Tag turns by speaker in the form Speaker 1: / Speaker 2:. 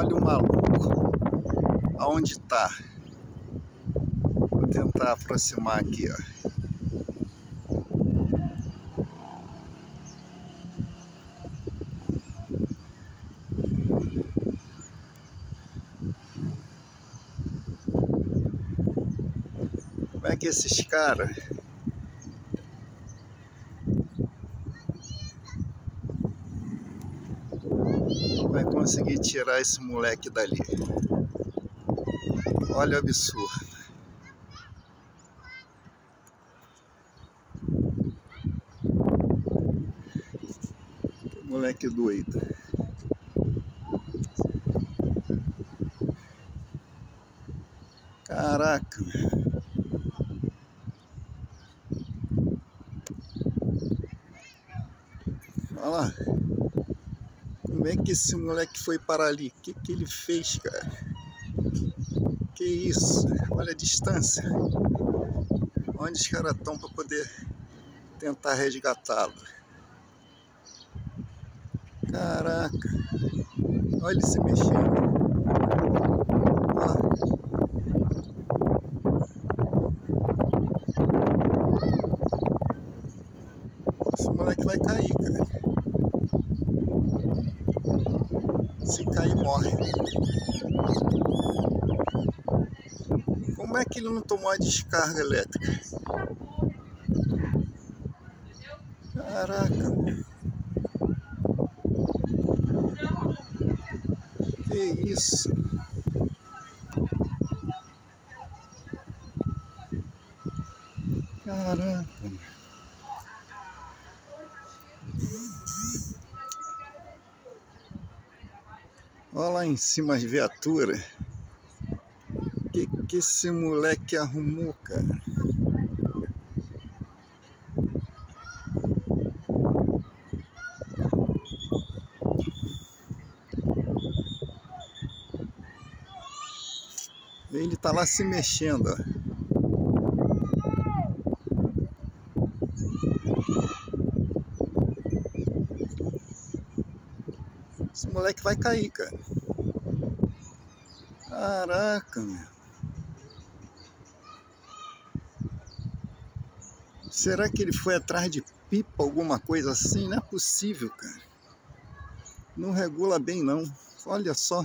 Speaker 1: Olha o maluco. Aonde tá? Vou tentar aproximar aqui, ó. Como é que esses caras vai conseguir tirar esse moleque dali? Olha o absurdo. Que moleque doido. Caraca. Olha lá. Como é que esse moleque foi para ali? O que, que ele fez, cara? Que isso? Olha a distância. Onde os caras estão para poder tentar resgatá-lo? Caraca. Olha ele se mexendo. Esse moleque vai cair, cara. Se cair, morre. Como é que ele não tomou a descarga elétrica? Caraca. Que isso? Caraca. Olha lá em cima as viaturas. Que que esse moleque arrumou, cara? Ele tá lá se mexendo, ó. Esse moleque vai cair, cara. Caraca, meu. Será que ele foi atrás de pipa, alguma coisa assim? Não é possível, cara. Não regula bem, não. Olha só.